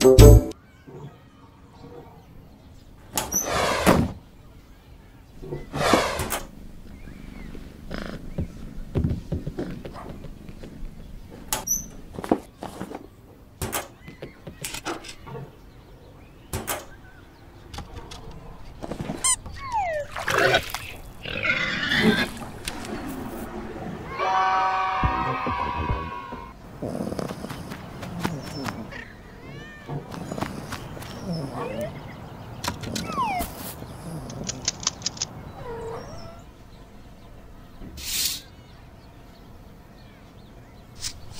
Thank you.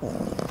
Oh.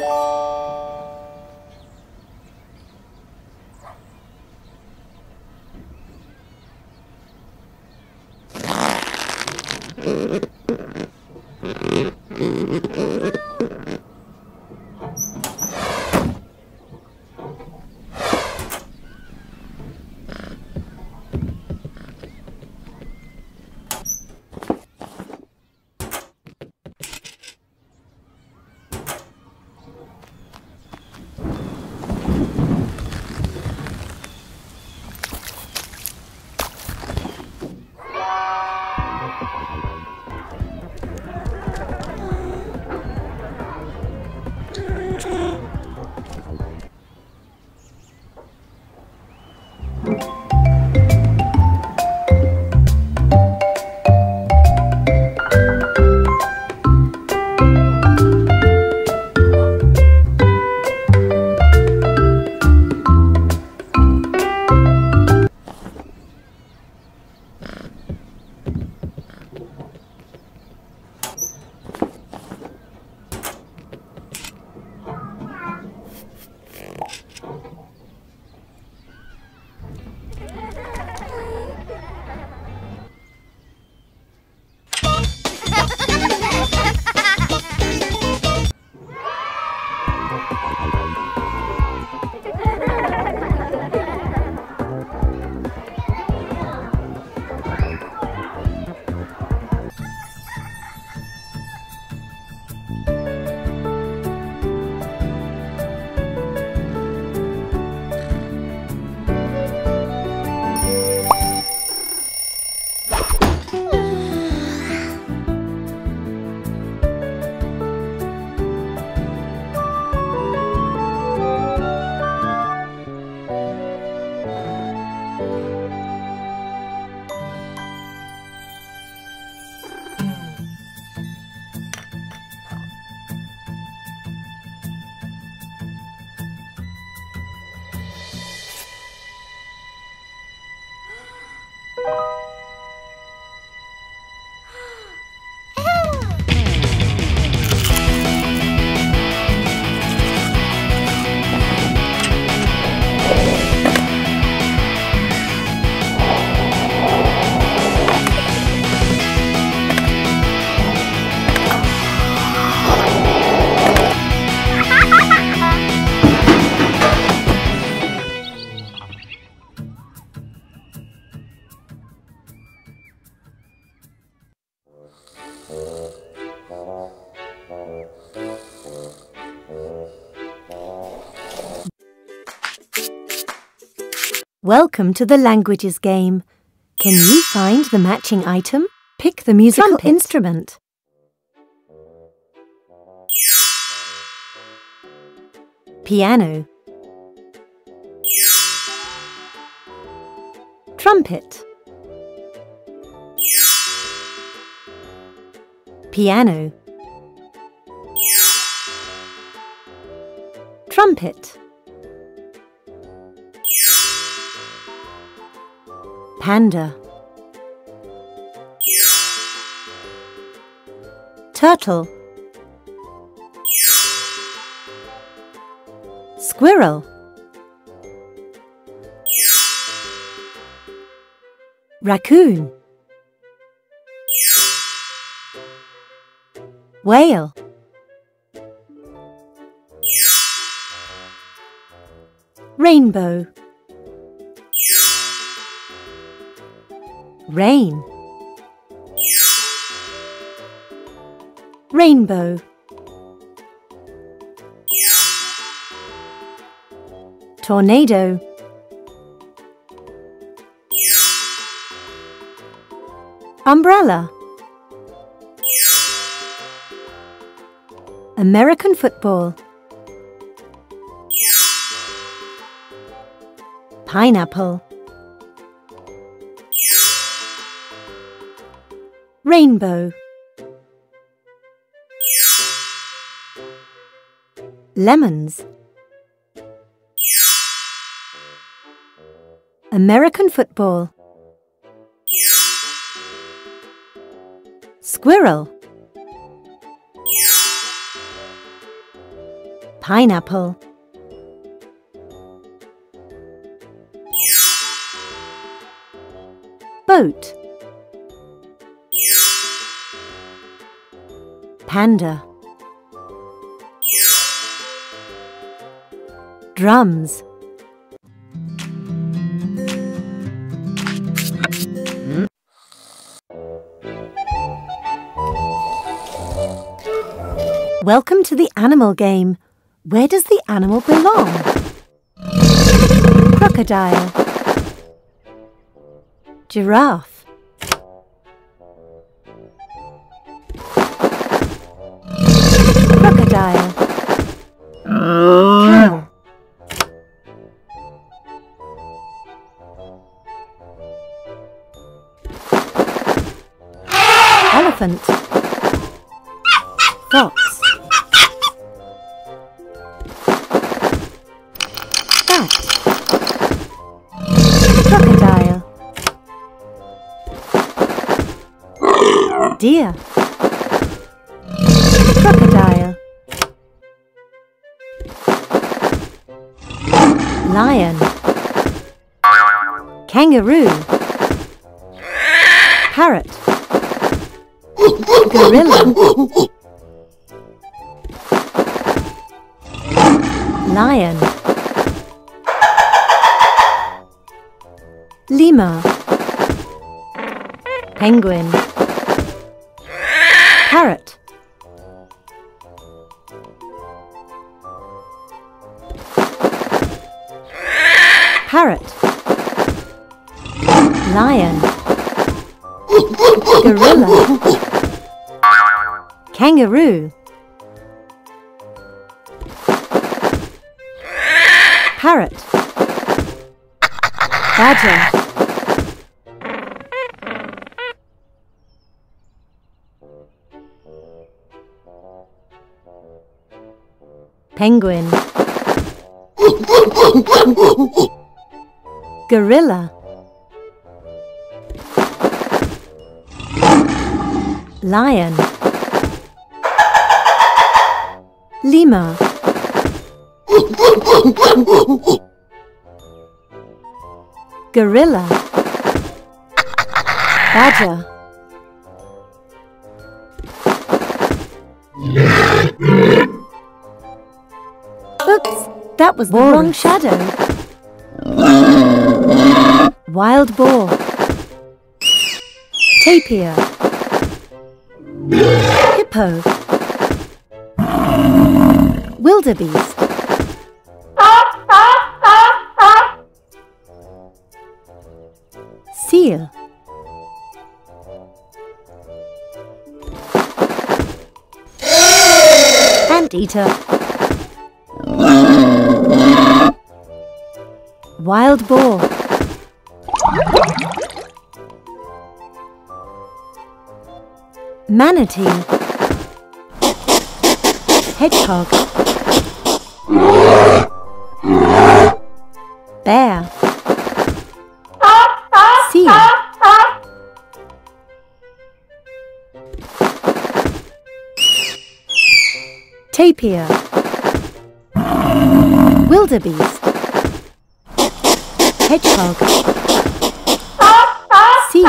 わ。Welcome to the languages game. Can you find the matching item? Pick the musical Trumpet. instrument. Piano. Trumpet. Piano. Trumpet. Panda. Turtle. Squirrel. Raccoon. Whale. Rainbow. Rain. Rainbow. Tornado. Umbrella. American football. Pineapple. Rainbow. Lemons. American football. Squirrel. Pineapple. Boat. Panda. Drums. Welcome to the animal game. Where does the animal belong? Crocodile. Giraffe. Elephant. Fox. Bat. Crocodile. Deer. Crocodile. Lion. Kangaroo. Gorilla. Lion. Llama. Penguin. Parrot. Parrot. Lion. Gorilla. Kangaroo. Parrot. Badger. Penguin. Gorilla. Lion. Llama. Gorilla. Badger. Oops, that was the wrong shadow. Wild boar. Tapir. Hippo. Wildebeest. Seal. Anteater. Wild boar. Manatee. Hedgehog. Bear. Seal. Tapir. Wildebeest. Hedgehog. Seal.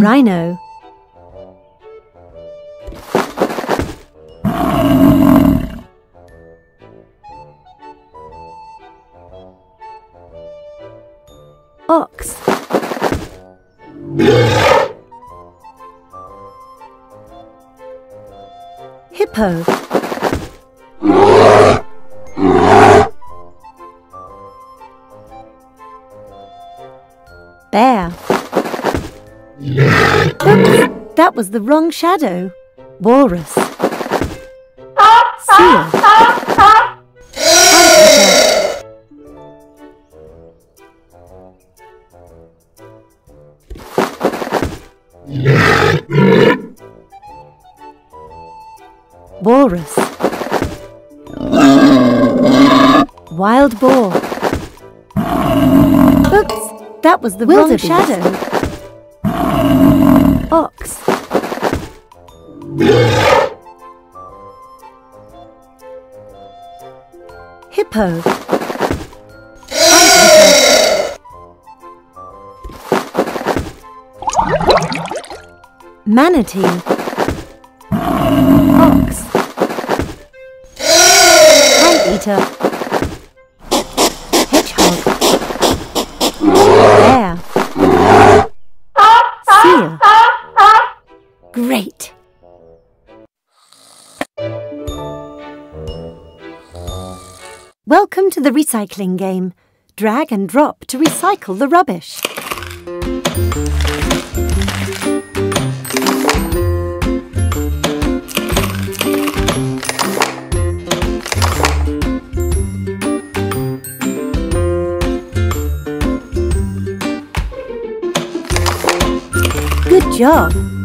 Rhino. Hippo. Bear. Oops, that was the wrong shadow. Walrus. Seal. Walrus. Wild boar. Oops, that was the wrong shadow. Ox. Hippo. Manatee. The recycling game. Drag and drop to recycle the rubbish. Good job.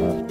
Bye.